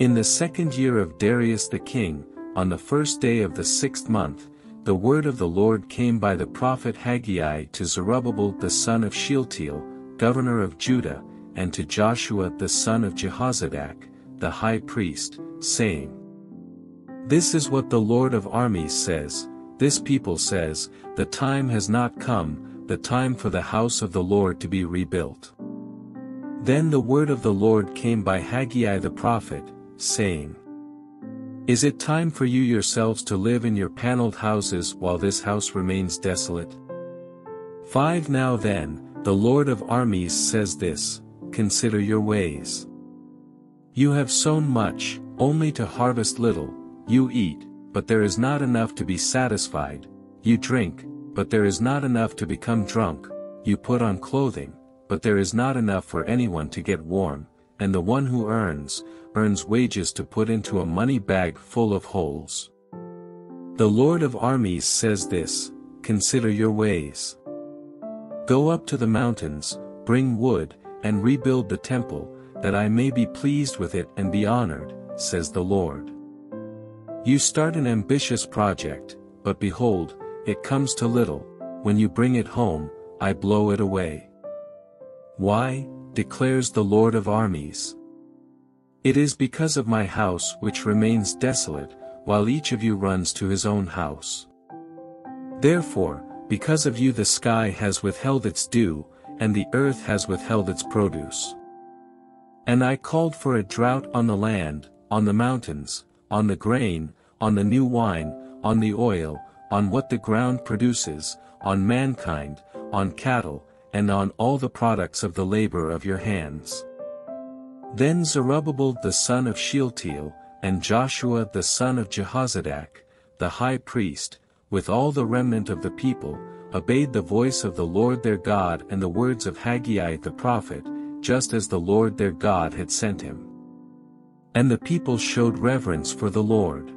In the second year of Darius the king, on the first day of the sixth month, the word of the Lord came by the prophet Haggai to Zerubbabel the son of Shealtiel, governor of Judah, and to Joshua the son of Jehozadak, the high priest, saying, This is what the Lord of armies says, this people says, The time has not come, the time for the house of the Lord to be rebuilt. Then the word of the Lord came by Haggai the prophet, saying, Is it time for you yourselves to live in your paneled houses while this house remains desolate? 5 Now then, the Lord of armies says this, Consider your ways. You have sown much, only to harvest little, you eat, but there is not enough to be satisfied, you drink, but there is not enough to become drunk, you put on clothing, but there is not enough for anyone to get warm, and the one who earns, earns wages to put into a money bag full of holes. The Lord of armies says this, Consider your ways. Go up to the mountains, bring wood, and rebuild the temple, that I may be pleased with it and be honored, says the Lord. You start an ambitious project, but behold, it comes to little, when you bring it home, I blow it away. Why, declares the Lord of armies. It is because of my house which remains desolate, while each of you runs to his own house. Therefore, because of you the sky has withheld its dew, and the earth has withheld its produce. And I called for a drought on the land, on the mountains, on the grain, on the new wine, on the oil, on what the ground produces, on mankind, on cattle, and on all the products of the labor of your hands. Then Zerubbabel the son of Shealtiel, and Joshua the son of Jehozadak, the high priest, with all the remnant of the people, obeyed the voice of the Lord their God and the words of Haggai the prophet, just as the Lord their God had sent him. And the people showed reverence for the Lord.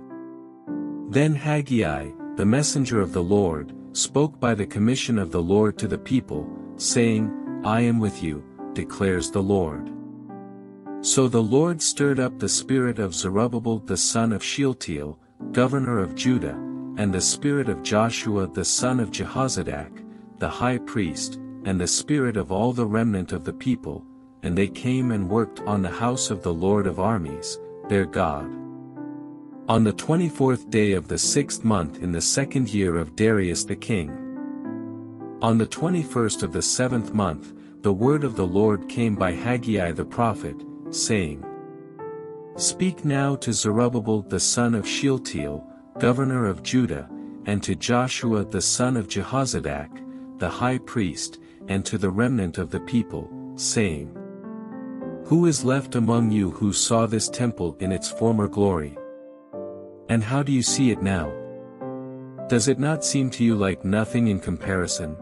Then Haggai, the messenger of the Lord, spoke by the commission of the Lord to the people, saying, I am with you, declares the Lord. So the Lord stirred up the spirit of Zerubbabel the son of Shealtiel, governor of Judah, and the spirit of Joshua the son of Jehozadak, the high priest, and the spirit of all the remnant of the people, and they came and worked on the house of the Lord of armies, their God. On the twenty-fourth day of the sixth month in the second year of Darius the king. On the twenty-first of the seventh month, the word of the Lord came by Haggai the prophet, saying, Speak now to Zerubbabel the son of Shealtiel, governor of Judah, and to Joshua the son of Jehozadak, the high priest, and to the remnant of the people, saying, who is left among you who saw this temple in its former glory? And how do you see it now? Does it not seem to you like nothing in comparison?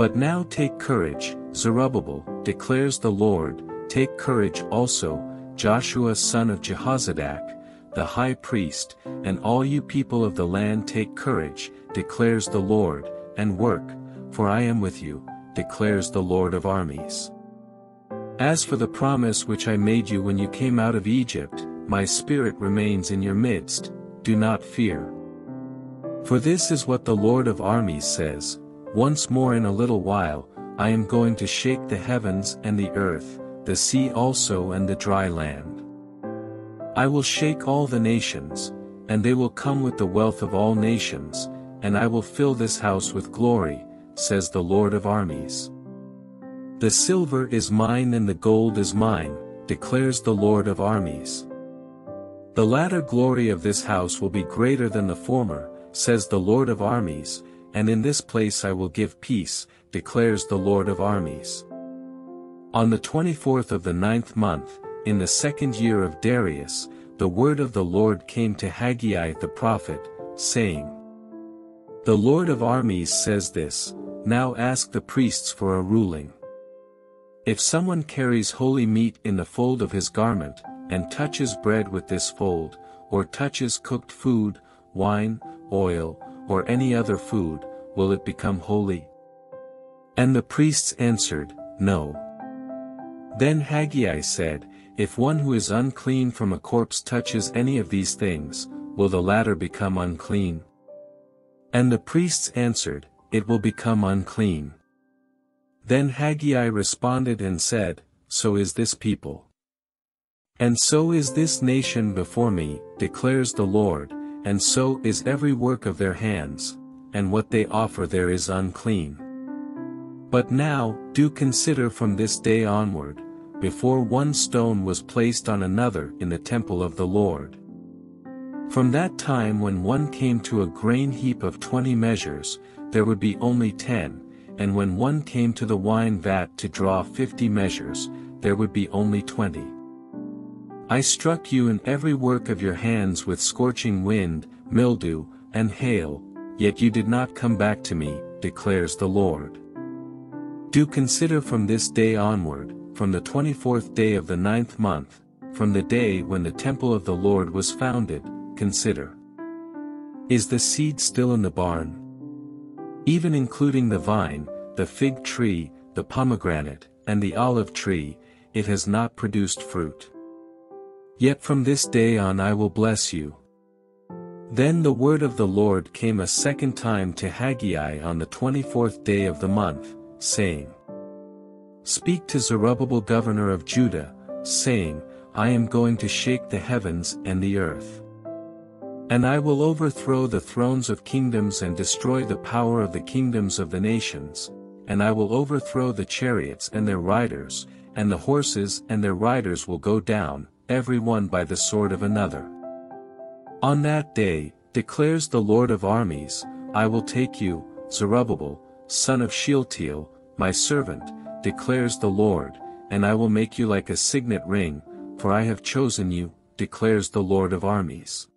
But now take courage, Zerubbabel, declares the Lord, take courage also, Joshua son of Jehozadak, the high priest, and all you people of the land take courage, declares the Lord, and work, for I am with you, declares the Lord of armies. As for the promise which I made you when you came out of Egypt, my spirit remains in your midst, do not fear. For this is what the Lord of armies says, once more in a little while, I am going to shake the heavens and the earth, the sea also and the dry land. I will shake all the nations, and they will come with the wealth of all nations, and I will fill this house with glory, says the Lord of armies. The silver is mine and the gold is mine, declares the Lord of armies. The latter glory of this house will be greater than the former, says the Lord of armies, and in this place I will give peace, declares the Lord of armies. On the twenty-fourth of the ninth month, in the second year of Darius, the word of the Lord came to Haggai the prophet, saying, The Lord of armies says this, Now ask the priests for a ruling. If someone carries holy meat in the fold of his garment, and touches bread with this fold, or touches cooked food, wine, oil, or any other food, will it become holy? And the priests answered, No. Then Haggai said, if one who is unclean from a corpse touches any of these things, will the latter become unclean? And the priests answered, It will become unclean. Then Haggai responded and said, So is this people. And so is this nation before me, declares the Lord, and so is every work of their hands, and what they offer there is unclean. But now, do consider from this day onward, before one stone was placed on another in the temple of the Lord. From that time when one came to a grain heap of twenty measures, there would be only ten, and when one came to the wine vat to draw fifty measures, there would be only twenty. I struck you in every work of your hands with scorching wind, mildew, and hail, yet you did not come back to me, declares the Lord. Do consider from this day onward, from the twenty-fourth day of the ninth month, from the day when the temple of the Lord was founded, consider. Is the seed still in the barn? Even including the vine, the fig tree, the pomegranate, and the olive tree, it has not produced fruit. Yet from this day on I will bless you. Then the word of the Lord came a second time to Haggai on the twenty-fourth day of the month, saying, Speak to Zerubbabel governor of Judah, saying, I am going to shake the heavens and the earth. And I will overthrow the thrones of kingdoms and destroy the power of the kingdoms of the nations, and I will overthrow the chariots and their riders, and the horses and their riders will go down, every one by the sword of another. On that day, declares the Lord of armies, I will take you, Zerubbabel, son of Shealtiel, my servant, declares the Lord, and I will make you like a signet ring, for I have chosen you, declares the Lord of armies.